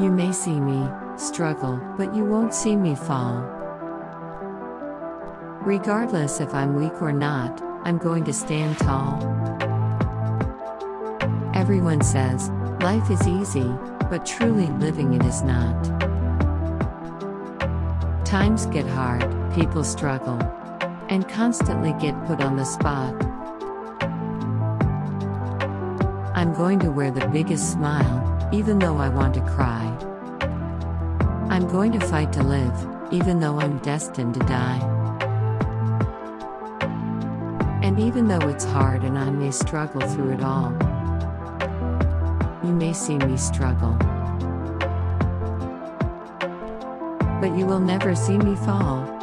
You may see me struggle, but you won't see me fall. Regardless if I'm weak or not, I'm going to stand tall. Everyone says, life is easy, but truly living it is not. Times get hard, people struggle, and constantly get put on the spot. I'm going to wear the biggest smile, even though I want to cry. I'm going to fight to live, even though I'm destined to die. And even though it's hard and I may struggle through it all, you may see me struggle. But you will never see me fall.